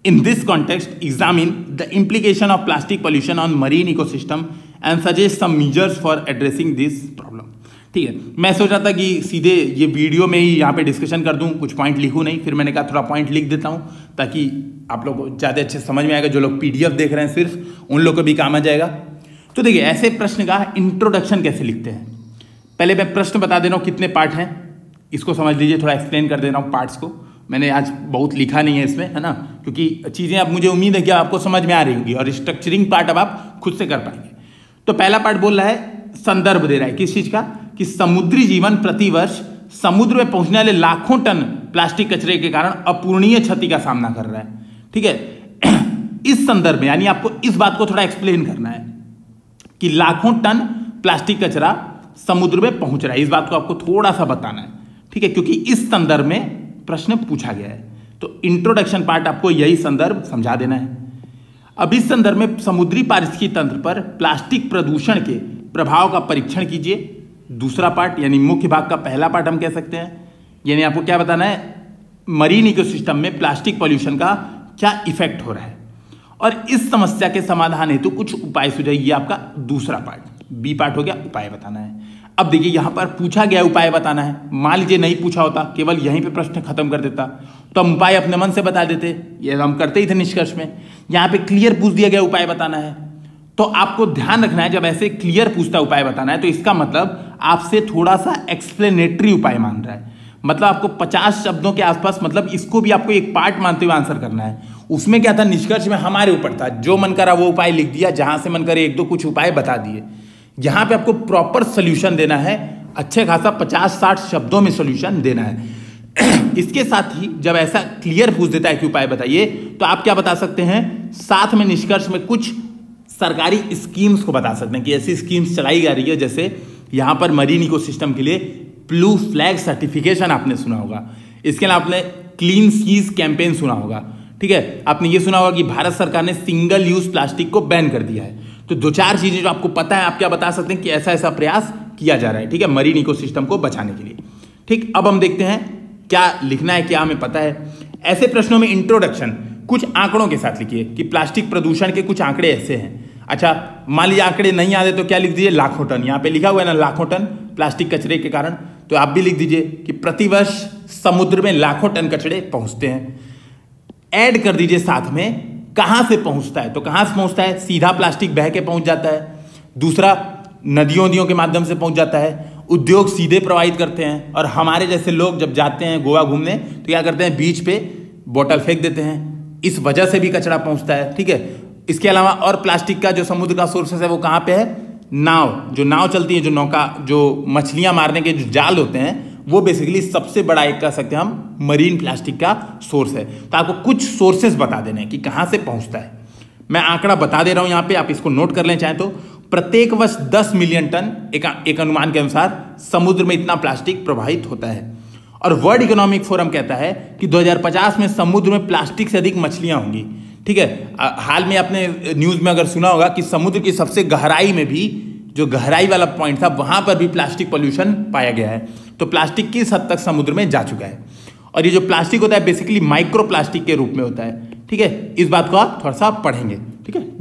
In this context, examine the implication of plastic pollution on marine ecosystem and suggest some measures for addressing this problem ठीक है? मैं सोच रहा था कि सीधे ये वीडियो में ही यहाँ पे डिस्कशन कर दूँ, कुछ पॉइंट लिखूँ नहीं, फिर मैंने कहा थोड़ा पॉइंट लिख देता हूँ, ताकि आप लोग को ज़्यादा अच्छे समझ में आएगा, जो लोग पीडीएफ देख रहे हैं सिर्फ़, उन लोग को भी काम आ जाएगा। तो देखिए, ऐसे प्रश्न का इंट्रोडक्शन कैसे लिखते हैं? पहले मैं प्रश्न बता दे रहा हूँ, कितने पार्ट हैं? इसको समझ लीजिए, थोड़ा एक्सप्लेन कर दे रहा हूँ पार्ट्स को। मैंने आज बहुत लिखा नहीं है इसमें, है ना? क्योंकि चीज़ें अब मुझे उम्मीद है कि आपको समझ में आ रही होंगी, और स्ट्रक्चरिंग पार्ट अब आप खुद से कर पाएँगे। तो पहला पार्ट बोल रहा है, संदर्भ दे रहा है। किस चीज़ का? कि समुद्री जीवन प्रतिवर्ष समुद्र में पहुँचने वाले लाखों टन प्लास्टिक कचरे के कारण अपूर्णीय क्षति का सामना कर रहा है। ठीक है? <clears throat> इस संदर्भ में, यानी आपको इस बात को थोड़ा एक्सप्लेन करना है कि लाखों टन प्लास्टिक कचरा समुद्र में पहुँच रहा है। इस बात को आपको थोड़ा सा बताना है। ठीक है? क्योंकि इस संदर्भ में प्रश्न पूछा गया है। तो इंट्रोडक्शन पार्ट आपको यही संदर्भ समझा देना है। अब इस संदर्भ में समुद्री पारिस्थितिकी तंत्र पर प्लास्टिक प्रदूषण के प्रभाव का परीक्षण कीजिए। दूसरा पार्ट, यानी मुख्य भाग का पहला पार्ट हम कह सकते हैं। यानी आपको क्या बताना है? मरीन इकोसिस्टम में प्लास्टिक पॉल्यूशन का क्या इफ़ेक्ट हो रहा है? और इस समस्या के समाधान हेतु कुछ उपाय सुझाइए आपका दूसरा पार्ट। बी पार्ट हो गया, उपाय बताना है। अब देखिए, यहाँ पर पूछा गया उपाय बताना है। मान लीजिए नहीं पूछा होता, केवल यहीं पे प्रश्न खत्म कर देता। तो हम उपाय अपने मन से बता देते, ये हम करते ही थे निष्कर्ष में। यहाँ पे क्लियर पूछ दिया गया उपाय बताना है। तो आपको ध्यान रखना है, जब ऐसे क्लियर पूछता उपाय बताना है तो इसका मतलब आपसे थोड़ा सा एक्सप्लेनेटरी उपाय मान रहा है। मतलब आपको 50 शब्दों के आसपास मतलब इसको भी आपको एक पार्ट मानते हुए आंसर करना है। उसमें क्या था, निष्कर्ष में हमारे ऊपर था, जो मन करा वो उपाय लिख दिया, जहाँ से मन करे एक दो कुछ उपाय बता दिए। यहाँ पे आपको प्रॉपर सोल्यूशन देना है, अच्छे खासा पचास साठ शब्दों में सोल्यूशन देना है। <clears throat> इसके साथ ही जब ऐसा क्लियर पूछ देता है कि उपाय बताइए तो आप क्या बता सकते हैं? साथ में निष्कर्ष में कुछ सरकारी स्कीम्स को बता सकते हैं कि ऐसी स्कीम्स चलाई जा रही है, जैसे यहाँ पर मरीन इकोसिस्टम के लिए ब्लू फ्लैग सर्टिफिकेशन आपने सुना होगा। इसके अलावा आपने क्लीन सीज कैंपेन सुना होगा। ठीक है? आपने ये सुना होगा कि भारत सरकार ने सिंगल यूज़ प्लास्टिक को बैन कर दिया है। तो दो चार चीज़ें जो आपको पता है, आप क्या बता सकते हैं कि ऐसा ऐसा प्रयास किया जा रहा है, ठीक है? मरीन इकोसिस्टम को बचाने के लिए। ठीक, अब हम देखते हैं क्या लिखना है, क्या हमें पता है? ऐसे प्रश्नों में इंट्रोडक्शन कुछ आंकड़ों के साथ लिखिए कि प्लास्टिक प्रदूषण के कुछ आंकड़े ऐसे हैं। अच्छा मान लीजिए आंकड़े नहीं आते तो क्या लिख दीजिए लाखों टन? यहाँ पे लिखा हुआ है ना लाखों टन प्लास्टिक कचरे के कारण। तो आप भी लिख दीजिए कि प्रतिवर्ष समुद्र में लाखों टन कचरे पहुँचते हैं। ऐड कर दीजिए साथ में कहाँ से पहुँचता है? तो कहाँ से पहुँचता है? सीधा प्लास्टिक बह के पहुँच जाता है। दूसरा नदियों नदियों के माध्यम से पहुँच जाता है। उद्योग सीधे प्रवाहित करते हैं और हमारे जैसे लोग जब जाते हैं गोवा घूमने तो क्या करते हैं? बीच पे बोतल फेंक देते हैं। इस वजह से भी कचरा पहुँचता है, ठीक है? इसके अलावा और प्लास्टिक का जो समुद्र का सोर्सेस है, वो कहाँ पे है? नाव। जो नाव चलती है, जो नौका, जो मछलियाँ मारने के जो जाल होते हैं, वो बेसिकली सबसे बड़ा एक कह सकते हैं हम मरीन प्लास्टिक का सोर्स है। तो आपको कुछ सोर्सेस बता देने हैं कि कहाँ से पहुँचता है। मैं आंकड़ा बता दे रहा हूँ यहाँ पे, आप इसको नोट कर लें चाहें तो। प्रत्येक वर्ष 10 मिलियन टन एक, एक अनुमान के अनुसार समुद्र में इतना प्लास्टिक प्रवाहित होता है। और वर्ल्ड इकोनॉमिक फोरम कहता है कि 2050 में समुद्र में प्लास्टिक से अधिक मछलियाँ होंगी। ठीक है? हाल में आपने न्यूज़ में अगर सुना होगा कि समुद्र की सबसे गहराई में भी जो गहराई वाला पॉइंट था वहाँ पर भी प्लास्टिक पोल्यूशन पाया गया है। तो प्लास्टिक किस हद तक समुद्र में जा चुका है? और ये जो प्लास्टिक होता है बेसिकली माइक्रो प्लास्टिक के रूप में होता है। ठीक है? इस बात को आप थोड़ा सा पढ़ेंगे।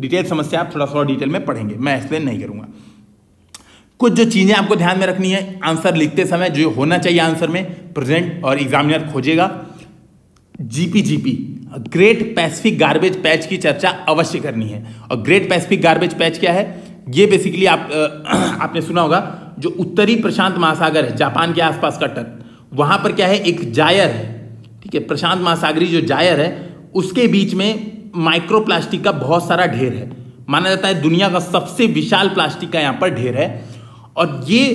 डिटेल समस्या आप थोड़ा सा डिटेल में पढ़ेंगे। मैं एक्सप्लेन नहीं करूँगा। कुछ जो चीज़ें आपको ध्यान में रखनी है, आंसर लिखते समय जो होना चाहिए आंसर में, प्रेजेंट और examiner खोजेगा। GP GP, great pacific garbage patch की चर्चा अवश्य करनी है। और ग्रेट पैसिफिक गार्बेज पैच क्या है? ये बेसिकली आप, <clears throat> आपने सुना होगा, जो उत्तरी प्रशांत महासागर है, जापान के आसपास का तट, वहाँ पर क्या है? एक जायर है। ठीक है, प्रशांत महासागरी जो जायर है, उसके बीच में माइक्रो प्लास्टिक का बहुत सारा ढेर है। माना जाता है दुनिया का सबसे विशाल प्लास्टिक का यहाँ पर ढेर है। और ये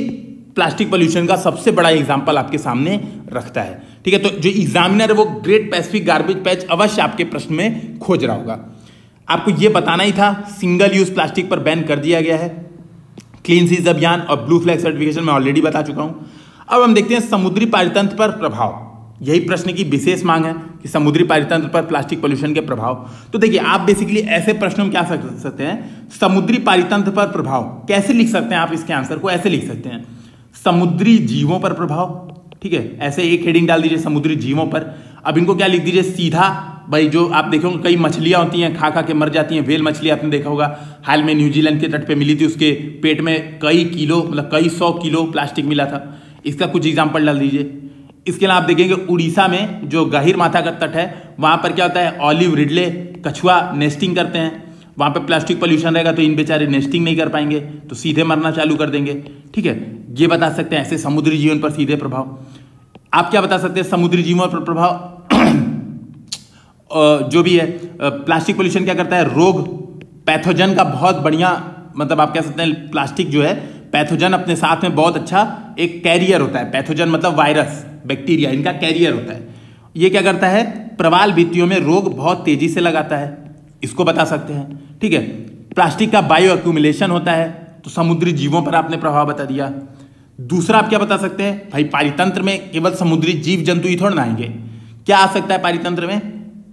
प्लास्टिक पोल्यूशन का सबसे बड़ा एग्ज़ाम्पल आपके सामने रखता है। ठीक है तो जो एग्जामिनर है वो ग्रेट पैसिफिक गार्बेज पैच अवश्य आपके प्रश्न में खोज रहा होगा। आपको ये बताना ही था, सिंगल यूज़ प्लास्टिक पर बैन कर दिया गया है। क्लीन सीज अभियान और ब्लू फ्लैग सर्टिफिकेशन मैं ऑलरेडी बता चुका हूँ। अब हम देखते हैं समुद्री पारितंत्र पर प्रभाव। यही प्रश्न की विशेष मांग है कि समुद्री पारितंत्र पर प्लास्टिक पोल्यूशन के प्रभाव। तो देखिए, आप बेसिकली ऐसे प्रश्नों में क्या सकते हैं? समुद्री पारितंत्र पर प्रभाव कैसे लिख सकते हैं आप इसके आंसर को? ऐसे लिख सकते हैं। समुद्री जीवों पर प्रभाव, ठीक है? ऐसे एक हेडिंग डाल दीजिए, समुद्री जीवों पर। अब इनको क्या लिख दीजिए? सीधा, भाई जो आप देखोगे, कई मछलियाँ होती हैं खा खा के मर जाती हैं वेल मछली आपने देखा होगा। हाल में न्यूजीलैंड के तट पे मिली थी, उसके पेट में कई किलो मतलब कई सौ किलो प्लास्टिक मिला था। इसका कुछ एग्ज़ाम्पल डाल दीजिए। इसके अलावा आप देखेंगे उड़ीसा में जो गहिर माथा का तट है, वहाँ पर क्या होता है ऑलिव रिडले कछुआ नेस्टिंग करते हैं। वहाँ पर प्लास्टिक पोल्यूशन रहेगा तो इन बेचारे नेस्टिंग नहीं कर पाएँगे तो सीधे मरना चालू कर देंगे। ठीक है, ये बता सकते हैं ऐसे समुद्री जीवन पर सीधे प्रभाव। आप क्या बता सकते हैं समुद्री जीवन पर प्रभाव? <clears throat> जो भी है प्लास्टिक पोल्यूशन क्या करता है? रोग पैथोजन का बहुत बढ़िया मतलब आप कह सकते हैं प्लास्टिक जो है पैथोजन अपने साथ में बहुत अच्छा एक कैरियर होता है। पैथोजन मतलब वायरस बैक्टीरिया इनका कैरियर होता है। ये क्या करता है? प्रवाल भित्तियों में रोग बहुत तेज़ी से लगाता है। इसको बता सकते हैं। ठीक है? प्लास्टिक का बायो एक्यूमुलेशन होता है। तो समुद्री जीवों पर आपने प्रभाव बता दिया। दूसरा आप क्या बता सकते हैं? भाई, पारितंत्र में केवल समुद्री जीव जंतु ही थोड़ा ना आएँगे। क्या आ सकता है पारितंत्र में?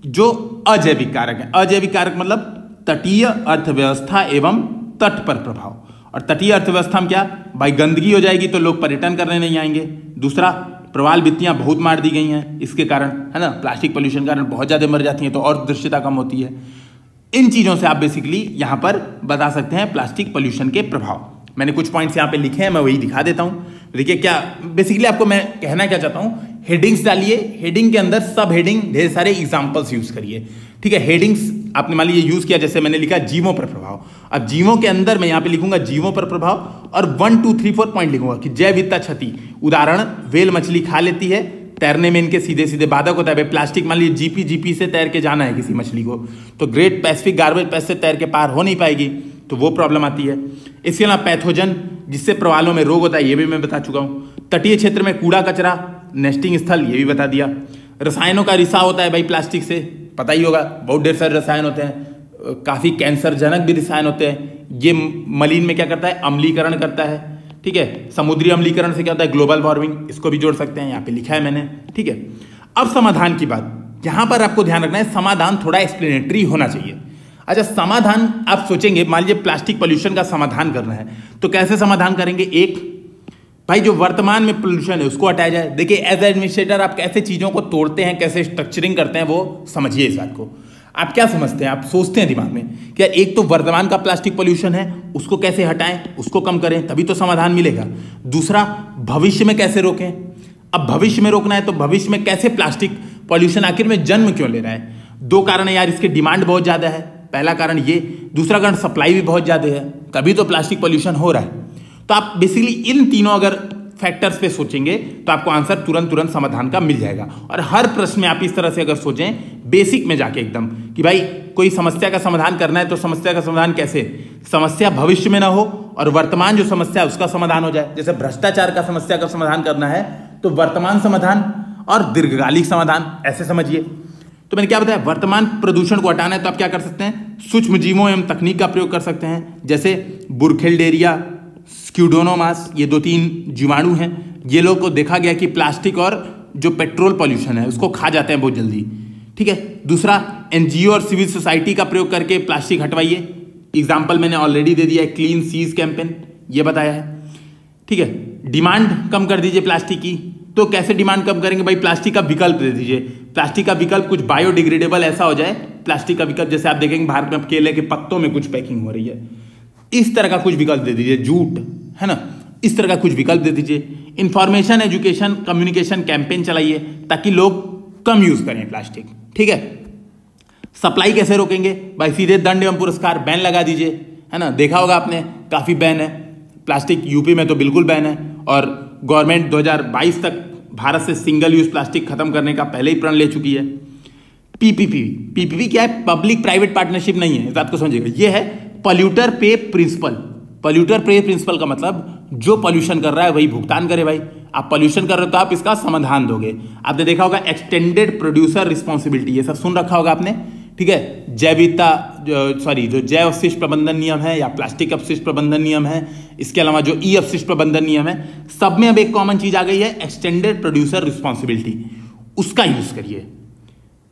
जो अजैविक कारक है। अजैविक कारक मतलब तटीय अर्थव्यवस्था एवं तट पर प्रभाव। और तटीय अर्थव्यवस्था में क्या? भाई गंदगी हो जाएगी तो लोग पर्यटन करने नहीं आएँगे। दूसरा, प्रवाल भित्तियाँ बहुत मार दी गई हैं। इसके कारण, है ना, प्लास्टिक पोल्यूशन के कारण बहुत ज़्यादा मर जाती हैं तो और दृश्यता कम होती है। इन चीज़ों से आप बेसिकली यहाँ पर बता सकते हैं प्लास्टिक पोल्यूशन के प्रभाव। मैंने कुछ पॉइंट्स यहाँ पे लिखे हैं, मैं वही दिखा देता हूँ। देखिए क्या बेसिकली आपको मैं कहना क्या चाहता हूँ? हेडिंग्स डालिए हेडिंग के अंदर सब हेडिंग ढेर सारे एग्जाम्पल्स यूज़ करिए। ठीक है हेडिंग्स आपने मान लीजिए यूज़ किया, जैसे मैंने लिखा जीवों पर प्रभाव। अब जीवों के अंदर मैं यहाँ पे लिखूँगा जीवों पर प्रभाव और one two three four point लिखूँगा कि जैव वित्ता क्षति। उदाहरण वेल मछली खा लेती है, तैरने में इनके सीधे सीधे बाधक होता है। प्लास्टिक, मान लीजिए जीपी जीपी से तैर के जाना है किसी मछली को तो ग्रेट पैसिफिक गार्बेज पैस से तैर के पार हो नहीं पाएगी तो वो प्रॉब्लम आती है। इसके अलावा पैथोजन जिससे प्रवालों में रोग होता है, ये भी मैं बता चुका हूँ। तटीय क्षेत्र में कूड़ा, कचरा नेस्टिंग स्थल, ये भी बता दिया। रसायनों का रिसाव होता है भाई प्लास्टिक से पता ही होगा, बहुत ढेर सारे रसायन होते हैं, काफ़ी कैंसरजनक भी रसायन होते हैं। ये मलिन में क्या करता है? अम्लीकरण करता है, ठीक है? समुद्री अम्लीकरण से क्या होता है? ग्लोबल वार्मिंग इसको भी जोड़ सकते हैं, यहाँ पे लिखा है मैंने, ठीक है? अब समाधान की बात, यहाँ पर आपको ध्यान रखना है, समाधान थोड़ा एक्सप्लेनेटरी होना चाहिए। अच्छा समाधान आप सोचेंगे, मान लीजिए प्लास्टिक पोल्यूशन का समाधान करना है तो कैसे समाधान करेंगे? एक भाई, जो वर्तमान में पोल्यूशन है, उसको हटाया जाए। देखिए एज एडमिनिस्ट्रेटर आप कैसे चीज़ों को तोड़ते हैं, कैसे स्ट्रक्चरिंग करते हैं, वो समझिए इस बात को। आप क्या समझते हैं? आप सोचते हैं दिमाग में क्या एक तो वर्तमान का प्लास्टिक पोल्यूशन है, उसको कैसे हटाएँ, उसको कम करें, तभी तो समाधान मिलेगा। दूसरा, भविष्य में कैसे रोकें? अब भविष्य में रोकना है तो भविष्य में कैसे प्लास्टिक पॉल्यूशन आखिर में जन्म क्यों ले रहा है? दो कारण है यार, इसकी डिमांड बहुत ज़्यादा है। पहला कारण ये, दूसरा कारण सप्लाई भी बहुत ज़्यादा है। तभी तो प्लास्टिक पॉल्यूशन हो रहा है। तो आप बेसिकली इन तीनों अगर फैक्टर्स पे सोचेंगे तो आपको आंसर तुरंत तुरंत समाधान का मिल जाएगा। और हर प्रश्न में आप इस तरह से अगर सोचें बेसिक में जाके एकदम, कि भाई, कोई समस्या का समाधान करना है तो समस्या का समाधान कैसे? समस्या भविष्य में ना हो, और वर्तमान जो समस्या है, उसका समाधान हो जाए। जैसे भ्रष्टाचार का समस्या का समाधान करना है तो वर्तमान समाधान और दीर्घकालिक समाधान, ऐसे समझिए। तो मैंने क्या बताया, वर्तमान प्रदूषण को हटाना है तो आप क्या कर सकते हैं? सूक्ष्म जीवों एवं तकनीक का प्रयोग कर सकते हैं। जैसे बुरखेलडेरिया स्क्यूडोनोमास, ये दो तीन जीवाणु हैं। ये लोग को देखा गया कि प्लास्टिक और जो पेट्रोल पॉल्यूशन है, उसको खा जाते हैं बहुत जल्दी। ठीक है? दूसरा, एनजीओ और सिविल सोसाइटी का प्रयोग करके प्लास्टिक हटवाइए। एग्ज़ाम्पल मैंने ऑलरेडी दे दिया है क्लीन सीज कैंपेन ये बताया है। ठीक है? डिमांड कम कर दीजिए प्लास्टिक की। तो कैसे डिमांड कम करेंगे? भाई, प्लास्टिक का विकल्प दे दीजिए। प्लास्टिक का विकल्प कुछ बायोडिग्रेडेबल ऐसा हो जाए। प्लास्टिक का विकल्प, जैसे आप देखेंगे, भारत में केले के पत्तों में कुछ पैकिंग हो रही है। इस तरह का कुछ विकल्प दे दीजिए, जूट, है ना? इस तरह का कुछ विकल्प दे दीजिए। इंफॉर्मेशन एजुकेशन कम्युनिकेशन कैंपेन चलाइए, ताकि लोग कम यूज़ करें प्लास्टिक ठीक है? सप्लाई कैसे रोकेंगे? भाई, सीधे दंड एवं पुरस्कार बैन लगा दीजिए। है ना? देखा होगा आपने, काफ़ी बैन है। प्लास्टिक यूपी में तो बिल्कुल बैन है। और गवर्नमेंट 2022 तक भारत से सिंगल यूज़ प्लास्टिक खत्म करने का पहले ही प्रण ले चुकी है। पीपीपी पीपीपी क्या है? पब्लिक प्राइवेट पार्टनरशिप नहीं है। इस बात को समझिएगा। ये है पॉल्यूटर पे प्रिंसिपल पॉल्यूटर पे प्रिंसिपल का मतलब जो पॉल्यूशन कर रहा है वही भुगतान करे भाई। आप पॉल्यूशन कर रहे हो तो आप इसका समाधान दोगे। आपने देखा होगा एक्सटेंडेड प्रोड्यूसर रिस्पॉन्सिबिलिटी ये सब सुन रखा होगा आपने। ठीक है? जैविकता सॉरी जो जैव अवशिष्ट प्रबंधन नियम है या प्लास्टिक अपशिष्ट प्रबंधन नियम है, इसके अलावा जो ई अपशिष्ट प्रबंधन नियम है, सब में अब एक कॉमन चीज़ आ गई है एक्सटेंडेड प्रोड्यूसर रिस्पॉन्सिबिलिटी उसका यूज़ करिए।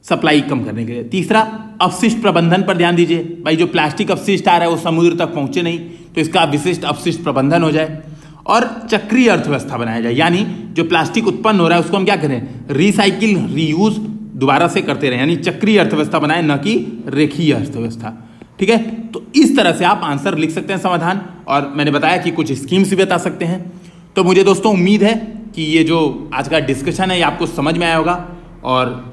सप्लाई कम करने के लिए। तीसरा, अपशिष्ट प्रबंधन पर ध्यान दीजिए। भाई, जो प्लास्टिक अपशिष्ट आ रहा है, वो समुद्र तक पहुँचे नहीं तो इसका विशिष्ट अपशिष्ट प्रबंधन हो जाए और चक्रीय अर्थव्यवस्था बनाया जाए। यानी जो प्लास्टिक उत्पन्न हो रहा है, उसको हम क्या करें? रिसाइकिल रीयूज दोबारा से करते रहे। यानी चक्रीय अर्थव्यवस्था बनाए, न कि रेखीय अर्थव्यवस्था। ठीक है? तो इस तरह से आप आंसर लिख सकते हैं समाधान। और मैंने बताया कि कुछ स्कीम्स भी बता सकते हैं। तो मुझे दोस्तों, उम्मीद है कि ये जो आज का डिस्कशन है, ये आपको समझ में आया होगा। और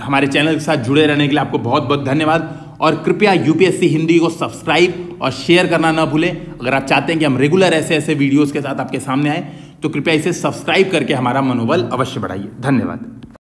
हमारे चैनल के साथ जुड़े रहने के लिए आपको बहुत बहुत धन्यवाद। और कृपया यूपीएससी हिंदी को सब्सक्राइब और शेयर करना ना भूलें। अगर आप चाहते हैं कि हम रेगुलर ऐसे ऐसे वीडियोज़ के साथ आपके सामने आए तो कृपया इसे सब्सक्राइब करके हमारा मनोबल अवश्य बढ़ाइए। धन्यवाद।